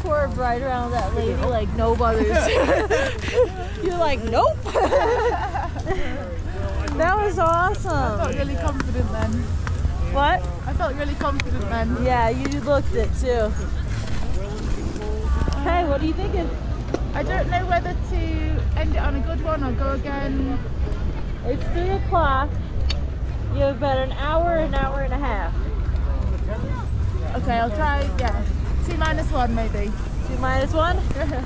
swerved right around that lady like no butters. You're like, nope. that was awesome. I felt really confident then. What? I felt really confident then. Yeah, you looked it too. Hey, what are you thinking? I don't know whether to end it on a good one or go again. It's three o'clock. You have about an hour, an hour and a half. Okay, I'll try, yeah. T minus one maybe. Two minus one.